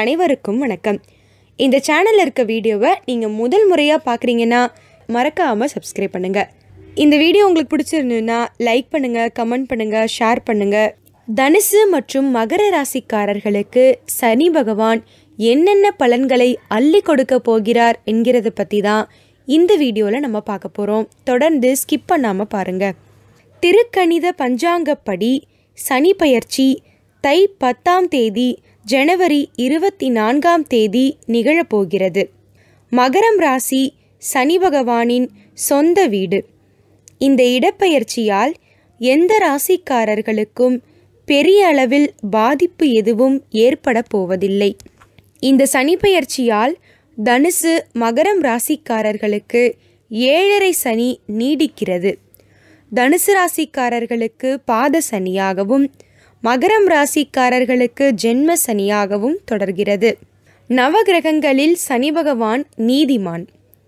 அனைவருக்கும் வணக்கம். இந்த சேனலில் இருக்க வீடியோவை நீங்கள் முதல் முறையாக பார்க்குறீங்கன்னா மறக்காமல் சப்ஸ்கிரைப் பண்ணுங்கள் இந்த வீடியோ உங்களுக்கு பிடிச்சிருந்ததுன்னா லைக் பண்ணுங்கள் கமெண்ட் பண்ணுங்கள் ஷேர் பண்ணுங்கள் தனுசு மற்றும் மகர ராசிக்காரர்களுக்கு சனி பகவான் என்னென்ன பலன்களை அள்ளி கொடுக்க போகிறார் என்கிறத பற்றி தான் இந்த வீடியோவில் நம்ம பார்க்க போகிறோம் தொடர்ந்து ஸ்கிப் பண்ணாமல் பாருங்கள் திருக்கணித பஞ்சாங்கப்படி சனி பயிற்சி தை பத்தாம் தேதி ஜனவரி இருபத்தி நான்காம் தேதி நிகழப்போகிறது. மகரம் ராசி சனி பகவானின் சொந்த வீடு. இந்த இடப்பெயர்ச்சியால் எந்த ராசிக்காரர்களுக்கும் பெரிய அளவில் பாதிப்பு எதுவும் ஏற்பட போவதில்லை. இந்த சனி பெயர்ச்சியால் தனுசு மகரம் ராசிக்காரர்களுக்கு ஏழரை சனி நீடிக்கிறது. தனுசு ராசிக்காரர்களுக்கு பாத சனியாகவும் மகரம் ராசிக்காரர்களுக்கு ஜென்ம சனியாகவும் தொடர்கிறது. நவகிரகங்களில் சனி பகவான் நீதிமான்.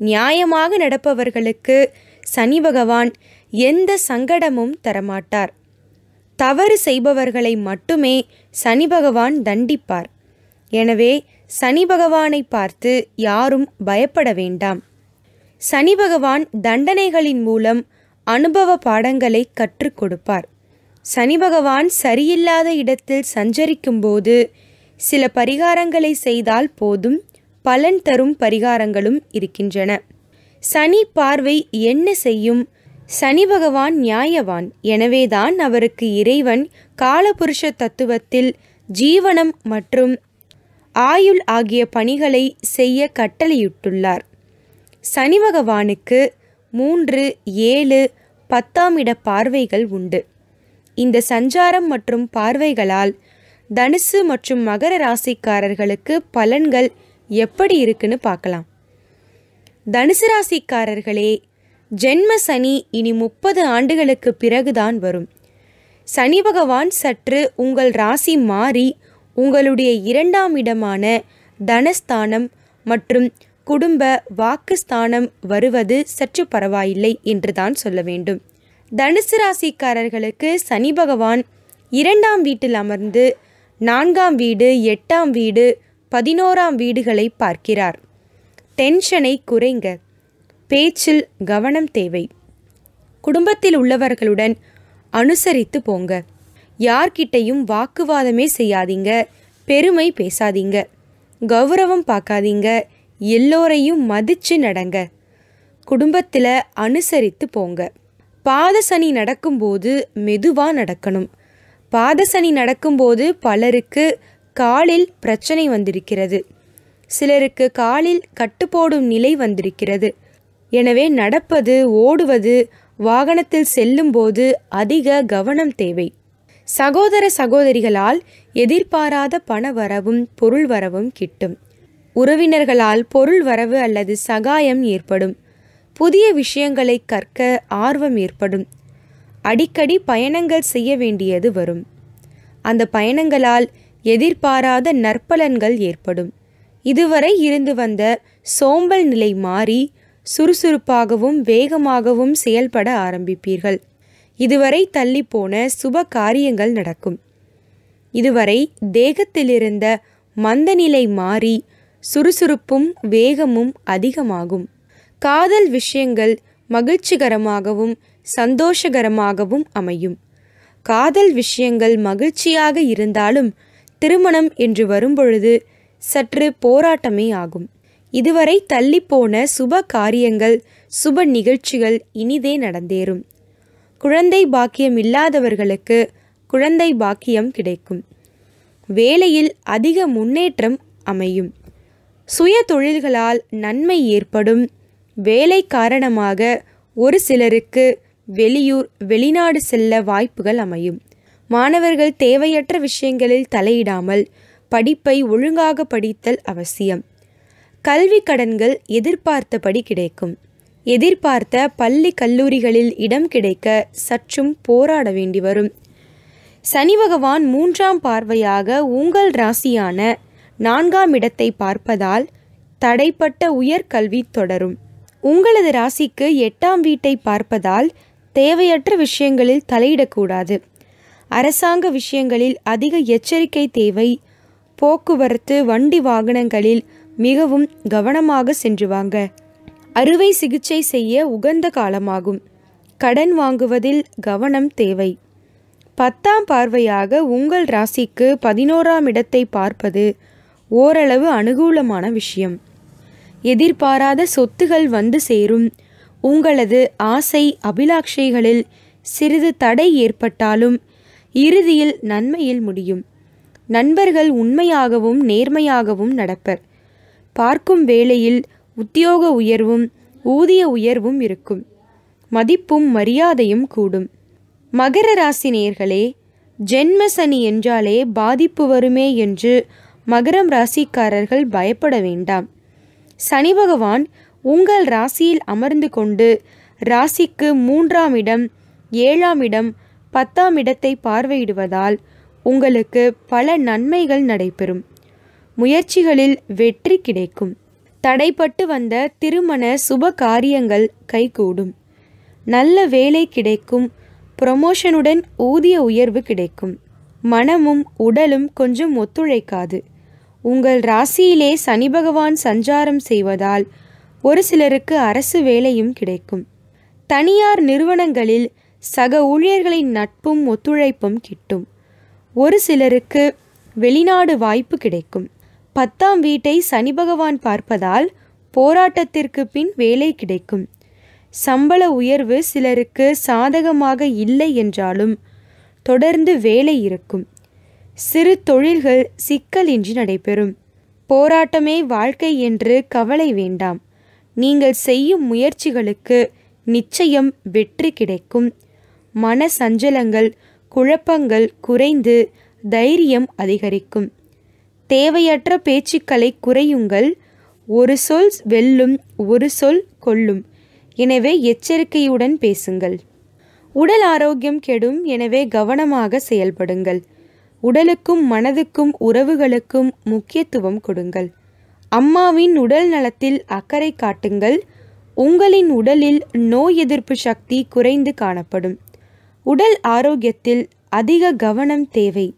நியாயமாக நடப்பவர்களுக்கு சனி பகவான் எந்த சங்கடமும் தரமாட்டார். தவறு செய்பவர்களை மட்டுமே சனி பகவான் தண்டிப்பார். எனவே சனி பகவானை பார்த்து யாரும் பயப்பட வேண்டாம். சனி பகவான் தண்டனைகளின் மூலம் அனுபவ பாடங்களை கற்றுக் கொடுப்பார். சனி பகவான் சரியில்லாத இடத்தில் சஞ்சரிக்கும்போது சில பரிகாரங்களை செய்தால் போதும் பலன் தரும் பரிகாரங்களும் இருக்கின்றன. சனி பார்வை என்ன செய்யும்? சனி பகவான் நியாயவான். எனவேதான் அவருக்கு இறைவன் காலபுருஷ தத்துவத்தில் ஜீவனம் மற்றும் ஆயுள் ஆகிய பணிகளை செய்ய கட்டளையிட்டுள்ளார். சனி பகவானுக்கு மூன்று ஏழு பத்தாம் இட பார்வைகள் உண்டு. இந்த சஞ்சாரம் மற்றும் பார்வைகளால் தனுசு மற்றும் மகர ராசிக்காரர்களுக்கு பலன்கள் எப்படி இருக்குன்னு பார்க்கலாம். தனுசு ராசிக்காரர்களே ஜென்ம சனி இனி முப்பது ஆண்டுகளுக்கு பிறகுதான் வரும். சனி பகவான் சற்று உங்கள் ராசி மாறி உங்களுடைய இரண்டாம் இடமான தனஸ்தானம் மற்றும் குடும்ப வாக்குஸ்தானம் வருவது சற்று பரவாயில்லை என்றுதான் சொல்ல வேண்டும். தனுசு ராசிக்காரர்களுக்கு சனி பகவான் இரண்டாம் வீட்டில் அமர்ந்து நான்காம் வீடு எட்டாம் வீடு பதினோராம் வீடுகளை பார்க்கிறார். டென்ஷனை குறைங்க. பேச்சில் கவனம் தேவை. குடும்பத்தில் உள்ளவர்களுடன் அனுசரித்து போங்க. யார்கிட்டையும் வாக்குவாதமே செய்யாதீங்க. பெருமை பேசாதீங்க. கௌரவம் பார்க்காதீங்க. எல்லோரையும் மதிச்சு நடங்க. குடும்பத்தில் அனுசரித்து போங்க. பாதசனி நடக்கும்போது மெதுவாக நடக்கணும். பாதசனி நடக்கும்போது பலருக்கு காலில் பிரச்சனை வந்திருக்கிறது. சிலருக்கு காலில் கட்டுப்போடும் நிலை வந்திருக்கிறது. எனவே நடப்பது ஓடுவது வாகனத்தில் செல்லும்போது அதிக கவனம் தேவை. சகோதர சகோதரிகளால் எதிர்பாராத பண வரவும் பொருள் வரவும் கிட்டும். உறவினர்களால் பொருள் வரவு அல்லது சகாயம் ஏற்படும். புதிய விஷயங்களை கற்க ஆர்வம் ஏற்படும். அடிக்கடி பயணங்கள் செய்ய வேண்டியது வரும். அந்த பயணங்களால் எதிர்பாராத நற்பலன்கள் ஏற்படும். இதுவரை இருந்து வந்த சோம்பல் நிலை மாறி சுறுசுறுப்பாகவும் வேகமாகவும் செயல்பட ஆரம்பிப்பீர்கள். இதுவரை தள்ளிப்போன சுப காரியங்கள் நடக்கும். இதுவரை தேகத்திலிருந்த மந்தநிலை மாறி சுறுசுறுப்பும் வேகமும் அதிகமாகும். காதல் விஷயங்கள் மகிழ்ச்சிகரமாகவும் சந்தோஷகரமாகவும் அமையும். காதல் விஷயங்கள் மகிழ்ச்சியாக இருந்தாலும் திருமணம் என்று வரும்பொழுது சற்று போராட்டமே ஆகும். இதுவரை தள்ளிப்போன சுப காரியங்கள் சுப நிகழ்ச்சிகள் இனிதே நடந்தேறும். குழந்தை பாக்கியம் இல்லாதவர்களுக்கு குழந்தை பாக்கியம் கிடைக்கும். வேலையில் அதிக முன்னேற்றம் அமையும். சுய தொழில்களால் நன்மை ஏற்படும். வேலை காரணமாக ஒரு சிலருக்கு வெளியூர் வெளிநாடு செல்ல வாய்ப்புகள் அமையும். மாணவர்கள் தேவையற்ற விஷயங்களில் தலையிடாமல் படிப்பை ஒழுங்காக படித்தல் அவசியம். கல்வி கடன்கள் எதிர்பார்த்தபடி கிடைக்கும். எதிர்பார்த்த பள்ளி கல்லூரிகளில் இடம் கிடைக்க சற்றும் போராட வேண்டி வரும். சனி பகவான் மூன்றாம் பார்வையாக உங்கள் ராசியான நான்காம் இடத்தை பார்ப்பதால் தடைப்பட்ட உயர்கல்வி தொடரும். உங்களது ராசிக்கு எட்டாம் வீட்டை பார்ப்பதால் தேவையற்ற விஷயங்களில் தலையிடக்கூடாது. அரசாங்க விஷயங்களில் அதிக எச்சரிக்கை தேவை. போக்குவரத்து வண்டி வாகனங்களில் மிகவும் கவனமாக சென்று வாங்க அறுவை சிகிச்சை செய்ய உகந்த காலமாகும். கடன் வாங்குவதில் கவனம் தேவை. பத்தாம் பார்வையாக உங்கள் ராசிக்கு பதினோராம் இடத்தை பார்ப்பது ஓரளவு அனுகூலமான விஷயம். எதிர்பாராத சொத்துகள் வந்து சேரும். உங்களது ஆசை அபிலாஷைகளில் சிறிது தடை ஏற்பட்டாலும் இறுதியில் நன்மையில் முடியும். நண்பர்கள் உண்மையாகவும் நேர்மையாகவும் நடப்பர். பார்க்கும் வேளையில் உத்தியோக உயர்வும் ஊதிய உயர்வும் இருக்கும். மதிப்பும் மரியாதையும் கூடும். மகர ராசி நேயர்களே ஜென்ம சனி என்றாலே பாதிப்பு வருமே என்று மகரம் ராசிக்காரர்கள் பயப்பட வேண்டாம். சனி பகவான் உங்கள் ராசியில் அமர்ந்து கொண்டு ராசிக்கு மூன்றாம் இடம் ஏழாம் இடம் பத்தாம் இடத்தை பார்வையிடுவதால் உங்களுக்கு பல நன்மைகள் நடைபெறும். முயற்சிகளில் வெற்றி கிடைக்கும். தடைப்பட்டு வந்த திருமண சுப காரியங்கள் கைகூடும். நல்ல வேலை கிடைக்கும். ப்ரொமோஷனுடன் ஊதிய உயர்வு கிடைக்கும். மனமும் உடலும் கொஞ்சம் ஒத்துழைக்காது. உங்கள் ராசியிலே சனி பகவான் சஞ்சாரம் செய்வதால் ஒரு சிலருக்கு அரசு வேலையும் கிடைக்கும். தனியார் நிறுவனங்களில் சக ஊழியர்களின் நட்பும் ஒத்துழைப்பும் கிட்டும். ஒரு சிலருக்கு வெளிநாடு வாய்ப்பு கிடைக்கும். பத்தாம் வீட்டை சனி பகவான் பார்ப்பதால் போராட்டத்திற்கு பின் வேலை கிடைக்கும். சம்பள உயர்வு சிலருக்கு சாதகமாக இல்லை என்றாலும் தொடர்ந்து வேலை இருக்கும். சிறு தொழில்கள் சிக்கலின்றி நடைபெறும். போராட்டமே வாழ்க்கை என்று கவலை வேண்டாம். நீங்கள் செய்யும் முயற்சிகளுக்கு நிச்சயம் வெற்றி கிடைக்கும். மன சஞ்சலங்கள் குழப்பங்கள் குறைந்து தைரியம் அதிகரிக்கும். தேவையற்ற பேச்சுக்களை குறையுங்கள். ஒரு சொல் வெல்லும் ஒரு சொல் கொல்லும். எனவே எச்சரிக்கையுடன் பேசுங்கள். உடல் ஆரோக்கியம் கெடும். எனவே கவனமாக செயல்படுங்கள். உடலுக்கும் மனதுக்கும் உறவுகளுக்கும் முக்கியத்துவம் கொடுங்கள். அம்மாவின் உடல் நலத்தில் அக்கறை காட்டுங்கள். உங்களின் உடலில் நோய் எதிர்ப்பு சக்தி குறைந்து காணப்படும். உடல் ஆரோக்கியத்தில் அதிக கவனம் தேவை.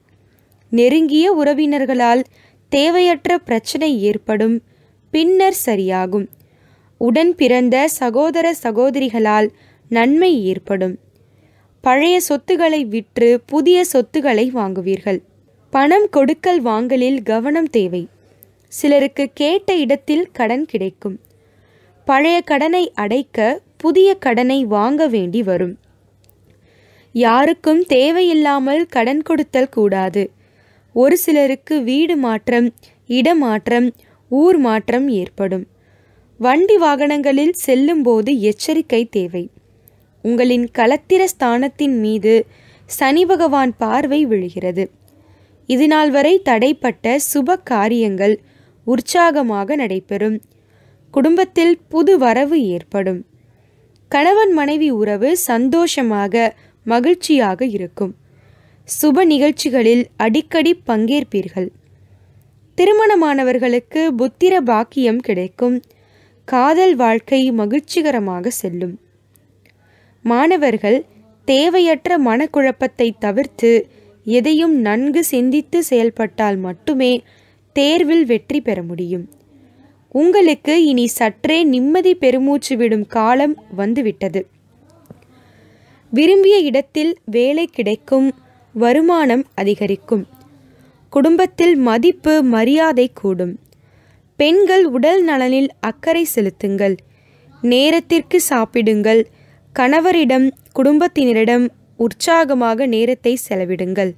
நெருங்கிய உறவினர்களால் தேவையற்ற பிரச்சனை ஏற்படும். பின்னர் சரியாகும். உடன் பிறந்த சகோதர சகோதரிகளால் நன்மை ஏற்படும். பழைய சொத்துக்களை விற்று புதிய சொத்துக்களை வாங்குவீர்கள். பணம் கொடுக்கல் வாங்கலில் கவனம் தேவை. சிலருக்கு கேட்ட இடத்தில் கடன் கிடைக்கும். பழைய கடனை அடைக்க புதிய கடனை வாங்க வேண்டி வரும். யாருக்கும் தேவையில்லாமல் கடன் கொடுத்தல் கூடாது. ஒரு சிலருக்கு வீடு மாற்றம் இடமாற்றம் ஊர் மாற்றம் ஏற்படும். வண்டி வாகனங்களில் செல்லும்போது எச்சரிக்கை தேவை. உங்களின் களத்திர ஸ்தானத்தின் மீது சனி பகவான் பார்வை விழுகிறது. இதுநாள் வரை தடைப்பட்ட சுப காரியங்கள் உற்சாகமாக நடைபெறும். குடும்பத்தில் புது வரவு ஏற்படும். கணவன் மனைவி உறவு சந்தோஷமாக மகிழ்ச்சியாக இருக்கும். சுப நிகழ்ச்சிகளில் அடிக்கடி பங்கேற்பீர்கள். திருமணமானவர்களுக்கு புத்திர பாக்கியம் கிடைக்கும். காதல் வாழ்க்கை மகிழ்ச்சிகரமாக செல்லும். மாணவர்கள் தேவையற்ற மனக்குழப்பத்தை தவிர்த்து எதையும் நன்கு சிந்தித்து செயல்பட்டால் மட்டுமே தேர்வில் வெற்றி பெற முடியும். உங்களுக்கு இனி சற்றே நிம்மதி பெருமூச்சு விடும் காலம் வந்துவிட்டது. விரும்பிய இடத்தில் வேலை கிடைக்கும் வருமானம் அதிகரிக்கும். குடும்பத்தில் மதிப்பு மரியாதை கூடும். பெண்கள் உடல் நலனில் அக்கறை செலுத்துங்கள். நேரத்திற்கு சாப்பிடுங்கள். கணவரிடம் குடும்பத்தினரிடம் உற்சாகமாக நேரத்தை செலவிடுங்கள்.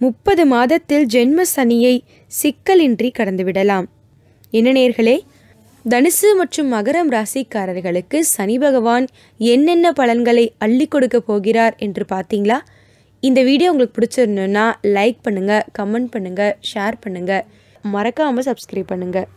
முப்பது மாதத்தில் ஜென்ம சனியை சிக்கலின்றி கடந்துவிடலாம். என்ன நேர்களே? தனுசு மற்றும் மகரம் ராசிக்காரர்களுக்கு சனி பகவான் என்னென்ன பலன்களை அள்ளி கொடுக்க போகிறார் என்று பார்த்தீங்களா? இந்த வீடியோ உங்களுக்கு பிடிச்சிருந்தோன்னா லைக் பண்ணுங்கள் கமெண்ட் பண்ணுங்கள் ஷேர் பண்ணுங்கள் மறக்காமல் சப்ஸ்கிரைப் பண்ணுங்கள்